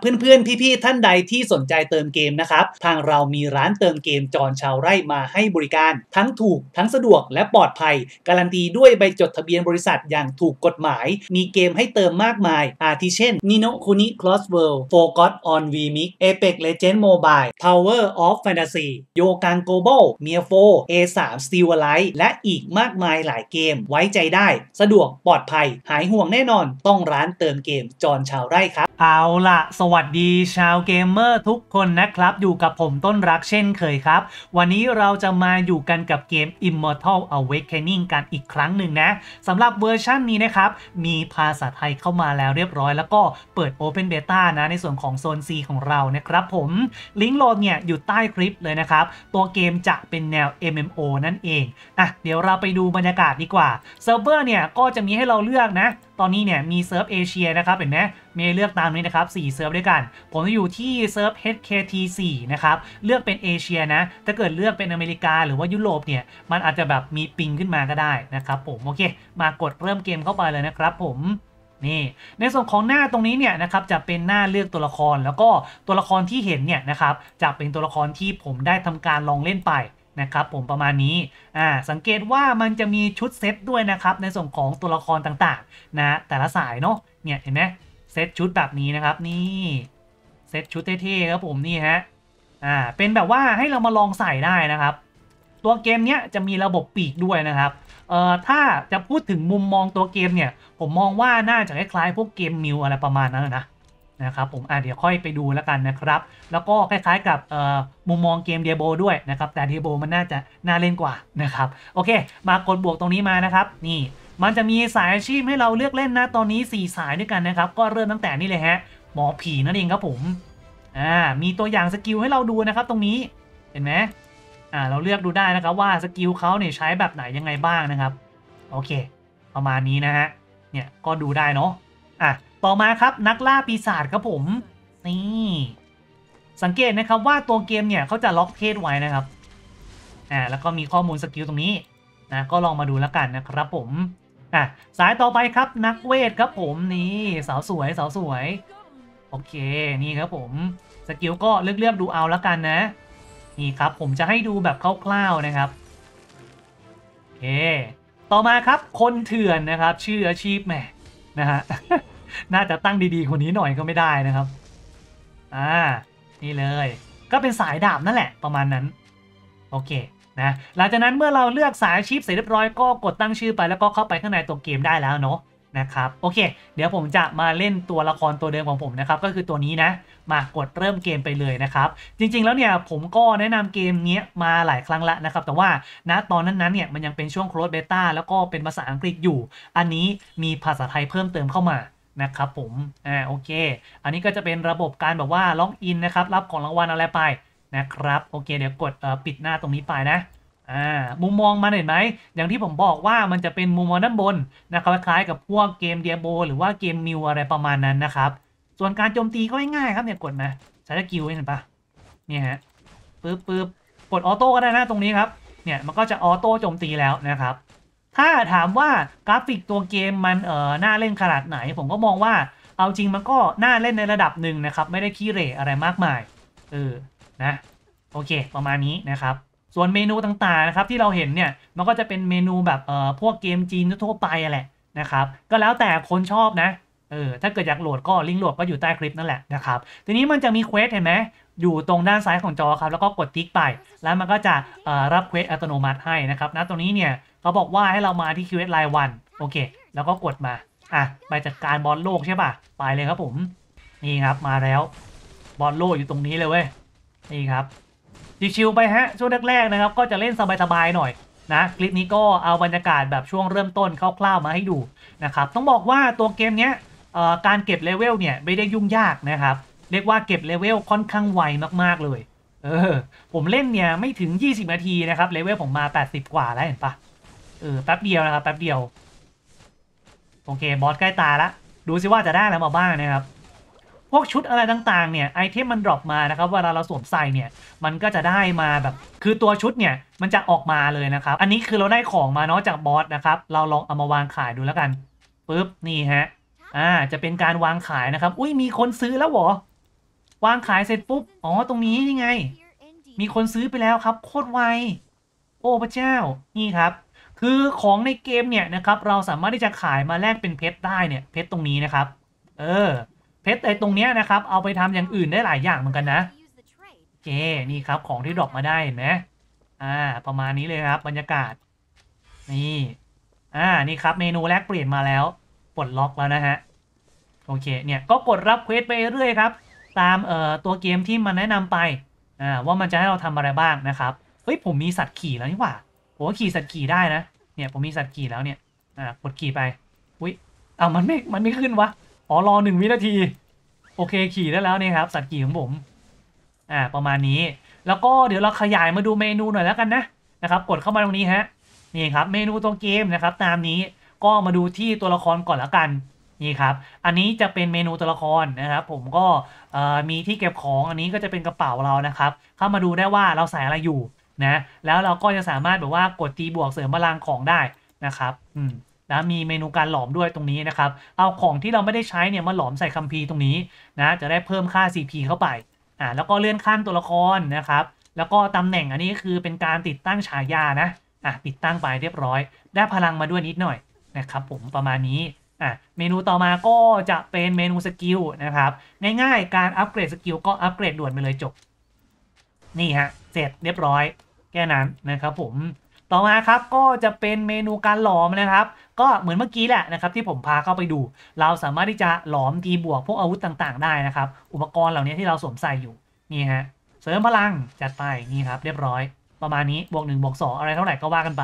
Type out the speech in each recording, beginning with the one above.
เพื่อนๆ พี่ๆ ท่านใดที่สนใจเติมเกมนะครับ ทางเรามีร้านเติมเกมจอนชาวไร่มาให้บริการ ทั้งถูกทั้งสะดวกและปลอดภัย การันตีด้วยใบจดทะเบียนบริษัทอย่างถูกกฎหมาย มีเกมให้เติมมากมาย อาทิเช่น Nino Kuni Cross World Forgot on VMix Apex Legends Mobile Tower of Fantasy โยกัง Global m i a 4 A3 Steel Alive และอีกมากมายหลายเกมไว้ใจได้ สะดวกปลอดภัย หายห่วงแน่นอน ต้องร้านเติมเกมจอนชาวไร่ครับ เอาละสวัสดีชาวเกมเมอร์ทุกคนนะครับ อยู่กับผมต้นรักเช่นเคยครับ วันนี้เราจะมาอยู่กันกับเกม Immortal Awakening กันอีกครั้งหนึ่งนะสำหรับเวอร์ชันนี้นะครับ มีภาษาไทยเข้ามาแล้วเรียบร้อย แล้วก็เปิด Open Beta นะในส่วนของโซน C ของเรานะครับผมลิงก์โหลดเนี่ยอยู่ใต้คลิปเลยนะครับ ตัวเกมจะเป็นแนว MMO นั่นเองอะเดี๋ยวเราไปดูบรรยากาศดีกว่าเซิร์ฟเวอร์เนี่ยก็จะมีให้เราเลือกนะตอนนี้เนี่ยมีเซิร์ฟเอเชียนะครับเห็นไหมมีให้เลือกตามนี้นะครับ4เซิร์ฟด้วยกัน ผมจะอยู่ที่เซิร์ฟ HKT4 นะครับเลือกเป็นเอเชียนะถ้าเกิดเลือกเป็นอเมริกาหรือว่ายุโรปเนี่ยมันอาจจะแบบมี ping ขึ้นมาก็ได้นะครับผมโอเค มากดเริ่มเกมเข้าไปเลยนะครับผมนี่ในส่วนของหน้าตรงนี้เนี่ยนะครับจะเป็นหน้าเลือกตัวละครแล้วก็ตัวละครที่เห็นเนี่ยนะครับจะเป็นตัวละครที่ผมได้ทำการลองเล่นไป นะครับผมประมาณนี้อ่าสังเกตว่ามันจะมีชุดเซตด้วยนะครับในส่วนของตัวละครต่างๆนะแต่ละสายเนาะเนี่ยเห็นไหมเซตชุดแบบนี้นะครับนี่เซตชุดเท่ๆครับผมนี่ฮะอ่าเป็นแบบว่าให้เรามาลองใส่ได้นะครับ ตัวเกมเนี้ยจะมีระบบปีกด้วยนะครับเอ่อถ้าจะพูดถึงมุมมองตัวเกมเนี่ยผมมองว่าน่าจะคล้ายๆพวกเกมมิวอะไรประมาณนั้นนะ นะครับผมอ่าเดี๋ยวค่อยไปดูแล้วกันนะครับ แล้วก็คล้ายๆกับมุมมองเกม Diablo ด้วยนะครับ แต่ Diablo มันน่าจะน่าเล่นกว่านะครับ โอเค มากดบวกตรงนี้มานะครับ นี่มันจะมีสายอาชีพให้เราเลือกเล่นนะ ตอนนี้ 4 สายด้วยกันนะครับ ก็เริ่มตั้งแต่นี่เลยฮะ หมอผีนั่นเองครับผม อ่า มีตัวอย่าง skill ให้เราดูนะครับ ตรงนี้ เห็นไหมอ่า เราเลือกดูได้นะครับว่า skill เขาเนี่ยใช้แบบไหนยังไงบ้างนะครับ โอเค ประมาณนี้นะฮะ เนี่ย ก็ดูได้เนาะ อะ ต่อมาครับนักล่าปีศาจครับผมนี่สังเกตนะครับว่าตัวเกมเนี่ยเขาจะล็อกเพศไว้นะครับอ่าแล้วก็มีข้อมูล skill ตรงนี้นะก็ลองมาดูแล้วกันนะครับผมอะสายต่อไปครับนักเวทครับผมนี่สาวสวยสาวสวยโอเคนี่ครับผม skill ก็เลือกเลือกดูเอาแล้วกันนะนี่ครับผมจะให้ดูแบบคร่าวๆนะครับโอเคต่อมาครับคนเถื่อนนะครับ ชื่ออาชีพแหมนะฮะ น่าจะตั้งดีๆคนนี้หน่อยก็ไม่ได้นะครับ อ่า นี่เลย ก็เป็นสายดาบนั่นแหละประมาณนั้น โอเคนะหลังจากนั้นเมื่อเราเลือกสายชีพเสร็จเรียบร้อยก็กดตั้งชื่อไปแล้วก็เข้าไปข้างในตัวเกมได้แล้วเนาะนะครับโอเค เดี๋ยวผมจะมาเล่นตัวละครตัวเดิมของผมนะครับก็คือตัวนี้นะมากดเริ่มเกมไปเลยนะครับจริงๆแล้วเนี่ยผมก็แนะนำเกมนี้มาหลายครั้งละนะครับแต่ว่าณตอนนั้นๆเนี่ยมันยังเป็นช่วงโคลดเบต้าแล้วก็เป็นภาษาอังกฤษอยู่ อันนี้มีภาษาไทยเพิ่มเติมเข้ามา นะครับผมอ่าโอเค อันนี้ก็จะเป็นระบบการแบบว่า login นะครับ รับของรางวัลอะไรไปนะครับ โอเค เดี๋ยวกดปิดหน้าตรงนี้ไปนะอ่ามุมมองมันเห็นไหม อย่างที่ผมบอกว่ามันจะเป็นมุมมองด้านบนนะครับคล้ายๆกับพวกเกม Diablo หรือว่าเกม MU อะไรประมาณนั้นนะครับ ส่วนการโจมตีก็ง่ายๆครับเนี่ยกดนะใช้ skill เห็นปะเนี่ยฮะปึ๊บปึ๊บกด auto ก็ได้นะตรงนี้ครับเนี่ยมันก็จะ auto โจมตีแล้วนะครับ ถ้าถามว่ากราฟิกตัวเกมมันเอ่อน่าเล่นขนาดไหน ผมก็มองว่าเอาจริงมันก็น่าเล่นในระดับหนึ่งนะครับ ไม่ได้ขี้เหร่อะไรมากมายเออนะโอเค ประมาณนี้นะครับ ส่วนเมนูต่างๆนะครับที่เราเห็นเนี่ยมันก็จะเป็นเมนูแบบเอ่อพวกเกมจีนทั่วไปอะแหละนะครับ ก็แล้วแต่คนชอบนะ เออถ้าเกิดอยากโหลดก็ลิงก์โหลดก็อยู่ใต้คลิปนั่นแหละนะครับทีนี้มันจะมี quest เห็นไหมอยู่ตรงด้านซ้ายของจอครับ แล้วก็กดติ๊กไป แล้วมันก็จะรับ quest อัตโนมัติให้นะครับณตรงนี้เนี่ยเขาบอกว่าให้เรามาที่ quest รายวันโอเค แล้วก็กดมาอะไปจัดการบอสโลกใช่ป่ะไปเลยครับผมนี่ครับมาแล้วบอสโลกอยู่ตรงนี้เลยเว้ยนี่ครับชิวๆไปฮะช่วงแรกๆนะครับ ก็จะเล่นสบายๆหน่อยนะคลิปนี้ก็เอาบรรยากาศแบบช่วงเริ่มต้นคร่าวๆมาให้ดูนะครับต้องบอกว่าตัวเกมเนี้ย การเก็บเลเวลเนี่ยไม่ได้ยุ่งยากนะครับ เรียกว่าเก็บเลเวลค่อนข้างไวมากๆเลย เออ ผมเล่นเนี่ยไม่ถึง 20 นาทีนะครับเลเวลผมมา 80 กว่าแล้วเห็นปะเออแป๊บเดียวนะครับแป๊บเดียว โอเคบอสใกล้ตาละ ดูซิว่าจะได้อะไรมาบ้างนะครับ พวกชุดอะไรต่างๆเนี่ย item มัน drop มานะครับเวลาเราสวมใส่เนี่ยมันก็จะได้มาแบบ คือตัวชุดเนี่ยมันจะออกมาเลยนะครับ อันนี้คือเราได้ของมาเนาะจากบอสนะครับ เราลองเอามาวางขายดูแล้วกันปุ๊บนี่ฮะ อ่าจะเป็นการวางขายนะครับ อุ้ยมีคนซื้อแล้วหรอ วางขายเสร็จปุ๊บ อ๋อตรงนี้นี่ไง มีคนซื้อไปแล้วครับ โคตรไว โอ้พระเจ้า นี่ครับ คือของในเกมเนี่ยนะครับ เราสามารถที่จะขายมาแลกเป็นเพชรได้เนี่ย เพชรตรงนี้นะครับ เออ เพชรไอ้ตรงเนี้ยนะครับ เอาไปทำอย่างอื่นได้หลายอย่างเหมือนกันนะเคนี่ครับของที่ดรอปมาได้เห็นไหมอ่า ประมาณนี้เลยครับ บรรยากาศ นี่ อ่า นี่ครับเมนูแรกเปลี่ยนมาแล้ว ปลดล็อกแล้วนะฮะ โอเคเนี่ยก็กดรับเควสไปเรื่อยครับ ตามเอ่อตัวเกมที่มันแนะนำไปอ่าว่ามันจะให้เราทำอะไรบ้างนะครับเฮ้ยผมมีสัตว์ขี่แล้วนี่หว่าผมขี่สัตว์ขี่ได้นะเนี่ยผมมีสัตว์ขี่แล้วเนี่ยอ่ากดขี่ไปอุ้ยอ้ามันไม่มันไม่ขึ้นวะอ๋อรอหนึ่งวินาที โอเคขี่ได้แล้วเนี่ยครับ สัตว์ขี่ของผมอ่าประมาณนี้ แล้วก็เดี๋ยวเราขยายมาดูเมนูหน่อยแล้วกันนะนะครับ กดเข้ามาตรงนี้ฮะนี่ครับเมนูตัวเกมนะครับ ตามนี้ก็มาดูที่ตัวละครก่อนแล้วกัน นี่ครับ อันนี้จะเป็นเมนูตัวละครนะครับ ผมก็มีที่เก็บของอันนี้ก็จะเป็นกระเป๋าเรานะครับ เข้ามาดูได้ว่าเราใส่อะไรอยู่นะ แล้วเราก็จะสามารถแบบว่ากดตีบวกเสริมพลังของได้นะครับ อืมแล้วมีเมนูการหลอมด้วยตรงนี้นะครับ เอาของที่เราไม่ได้ใช้เนี่ยมาหลอมใส่คัมภีร์ตรงนี้นะ จะได้เพิ่มค่า CP เข้าไป อ่า แล้วก็เลื่อนขั้นตัวละครนะครับ แล้วก็ตำแหน่งอันนี้คือเป็นการติดตั้งฉายานะ อะติดตั้งไปเรียบร้อย ได้พลังมาด้วยนิดหน่อยนะครับผมประมาณนี้ อะเมนูต่อมาก็จะเป็นเมนู skill นะครับ ง่ายๆ การอัปเกรด skill ก็อัปเกรดด่วนไปเลยจบ นี่ฮะ เสร็จเรียบร้อย แค่นั้นนะครับผมต่อมาครับก็จะเป็นเมนูการหลอมนะครับ ก็เหมือนเมื่อกี้แหละนะครับที่ผมพาเข้าไปดู เราสามารถที่จะหลอมทีบวกพวกอาวุธต่างๆ ได้นะครับ อุปกรณ์เหล่านี้ที่เราสวมใส่อยู่นี่ฮะเสริมพลังจัดไปนี่ครับ เรียบร้อย ประมาณนี้บวก1บวก2อะไรเท่าไหร่ก็ว่ากันไป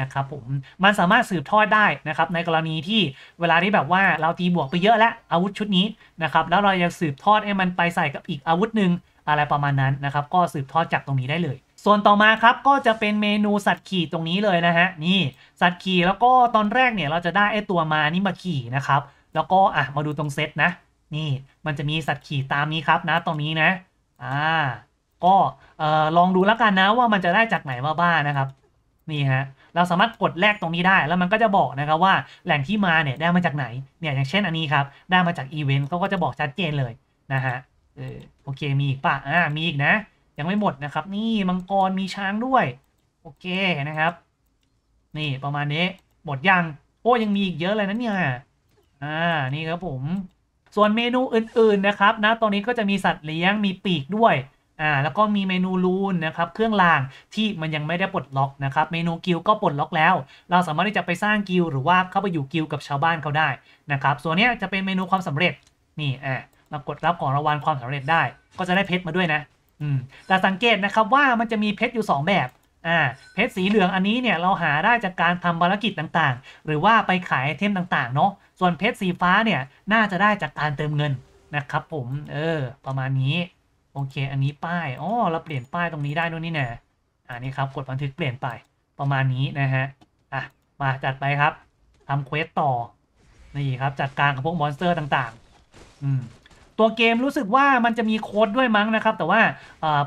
นะครับผมมันสามารถสืบทอดได้นะครับในกรณีที่เวลาที่แบบว่าเราตีบวกไปเยอะแล้วอาวุธชุดนี้นะครับแล้วเรายังสืบทอดให้มันไปใส่กับอีกอาวุธหนึ่งอะไรประมาณนั้นนะครับก็สืบทอดจากตรงนี้ได้เลยส่วนต่อมาครับก็จะเป็นเมนูสัตว์ขี่ตรงนี้เลยนะฮะนี่สัตว์ขี่แล้วก็ตอนแรกเนี่ยเราจะได้ไอตัวมานี่มาขี่นะครับแล้วก็อะมาดูตรงเซตนะนี่มันจะมีสัตว์ขี่ตามนี้ครับนะตรงนี้นะอ่าก็เอ่อลองดูแล้วกันนะว่ามันจะได้จากไหนมาบ้างนะครับ นี่ฮะเราสามารถกดแลกตรงนี้ได้ แล้วมันก็จะบอกนะครับว่าแหล่งที่มาเนี่ยได้มาจากไหนเนี่ยอย่างเช่นอันนี้ครับได้มาจากอีเวนต์เขาก็จะบอกชัดเจนเลยนะฮะเออโอเคมีอีกปะอ่ามีอีกนะ ยังไม่หมดนะครับ นี่มังกรมีช้างด้วยโอเคนะครับ นี่ประมาณนี้หมดยังโอ้ยังมีอีกเยอะเลยนะเนี่ยอ่านี่ครับผม ส่วนเมนูอื่นๆนะครับนะตอนนี้ก็จะมีสัตว์เลี้ยงมีปีกด้วย อ่าแล้วก็มีเมนู rune นะครับเครื่องรางที่มันยังไม่ได้ปลดล็อกนะครับเมนูกิลก็ปลดล็อกแล้ว เราสามารถที่จะไปสร้างกิลหรือว่าเข้าไปอยู่กิลกับชาวบ้านเขาได้นะครับส่วนนี้จะเป็นเมนูความสำเร็จนี่อ่ามากดรับของรางวัลความสำเร็จได้ ก็จะได้เพชรมาด้วยนะอืมแต่สังเกตนะครับว่ามันจะมีเพชรอยู่ 2 แบบอ่าเพชรสีเหลืองอันนี้เนี่ยเราหาได้จากการทำภารกิจต่างๆ หรือว่าไปขายเทมต่างๆเนาะส่วนเพชรสีฟ้าเนี่ยน่าจะได้จากการเติมเงินนะครับผมเออประมาณนี้ โอเค อันนี้ป้ายอ๋อเราเปลี่ยนป้ายตรงนี้ได้ด้วยนี่นะอ่านี่ครับกดบันทึกเปลี่ยนไปประมาณนี้นะฮะอะมาจัดไปครับทำ quest ต่อนี่ครับจัดการกับพวก monster ต่างๆ อืมตัวเกมรู้สึกว่ามันจะมีโค้ดด้วยมั้งนะครับ แต่ว่า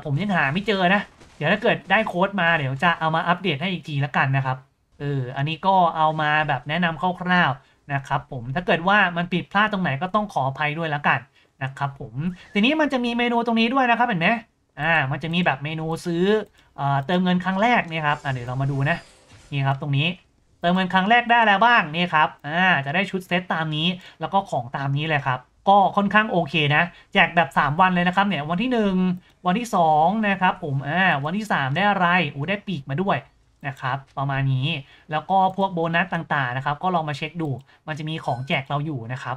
ผมยังหาไม่เจอนะ เดี๋ยวถ้าเกิดได้โค้ดมาเดี๋ยวจะเอามาอัปเดตให้อีกทีละกันนะครับเอออันนี้ก็เอามาแบบแนะนำคร่าวๆนะครับผมถ้าเกิดว่ามันผิดพลาดตรงไหนก็ต้องขออภัยด้วยละกัน นะครับผมทีนี้มันจะมีเมนูตรงนี้ด้วยนะครับเห็นไหมอ่ามันจะมีแบบเมนูซื้อเอ่อเติมเงินครั้งแรกนี่ครับอ่าเดี๋ยวเรามาดูนะนี่ครับตรงนี้เติมเงินครั้งแรกได้แล้วบ้างนี่ครับอ่าจะได้ชุดเซตตามนี้แล้วก็ของตามนี้เลยครับก็ค่อนข้างโอเคนะแจกแบบ 3 วันเลยนะครับเนี่ยวันที่ 1 วันที่ 2 นะครับผมอ่าวันที่ 3 ได้อะไรอู้ได้ปีกมาด้วยนะครับประมาณนี้แล้วก็พวกโบนัสต่างๆนะครับก็ลองมาเช็คดู มันจะมีของแจกเราอยู่นะครับ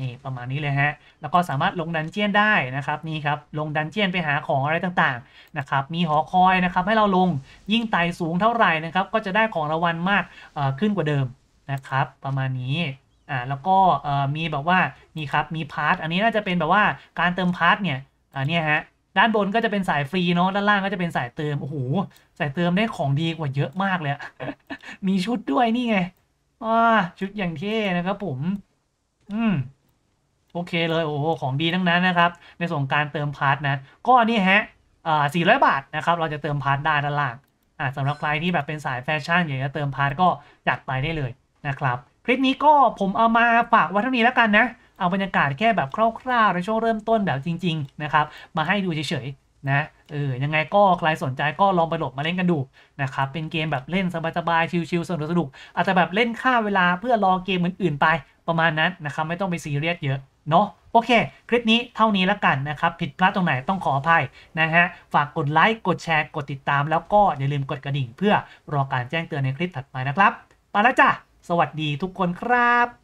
นี่ประมาณนี้เลยฮะ แล้วก็สามารถลงดันเจียนได้นะครับนี่ครับลงดันเจียนไปหาของอะไรต่างๆนะครับมีหอคอยนะครับให้เราลงยิ่งไต่สูงเท่าไหร่นะครับก็จะได้ของรางวัลมากขึ้นกว่าเดิมนะครับประมาณนี้อ่าแล้วก็มีแบบว่านี่ครับมีพาร์ทอันนี้น่าจะเป็นแบบว่าการเติมพาร์ทเนี่ยอ่าเนี่ยฮะด้านบนก็จะเป็นสายฟรีเนาะด้านล่างก็จะเป็นสายเติมโอ้โหสายเติมได้ของดีกว่าเยอะมากเลยมีชุดด้วยนี่ไงอ่าชุดอย่างเท่นะครับผม อืม โอเคเลยโอ้โหของดีทั้งนั้นนะครับ ในส่วนการเติมพาร์ทนะ ก็นี่ฮะอ่า400บาทนะครับ เราจะเติมพาร์ทได้ด้านล่างอ่าสำหรับใครที่แบบเป็นสายแฟชั่นอยากจะเติมพาร์ทก็จัดไปได้เลยนะครับ คลิปนี้ก็ผมเอามาฝากไว้เท่านี้แล้วกันนะ เอาบรรยากาศแค่แบบคร่าวๆในช่วงเริ่มต้นแบบจริง ๆ นะครับ มาให้ดูเฉยๆนะเออยังไงก็ใครสนใจก็ลองไปโหลดมาเล่นกันดูนะครับ เป็นเกมแบบเล่นสบายๆ chill ๆสนุกๆอาจจะแบบเล่นฆ่าเวลาเพื่อรอเกมอื่นๆไปประมาณนั้นนะครับไม่ต้องไปซีเรียสเยอะ เนาะโอเค คลิปนี้เท่านี้แล้วกันนะครับ ผิดพลาดตรงไหนต้องขออภัยนะฮะ ฝากกดไลค์ กดแชร์ กดติดตาม แล้วก็อย่าลืมกดกระดิ่ง เพื่อรอการแจ้งเตือนในคลิปถัดไปนะครับ ไปแล้วจ้ะ สวัสดีทุกคนครับ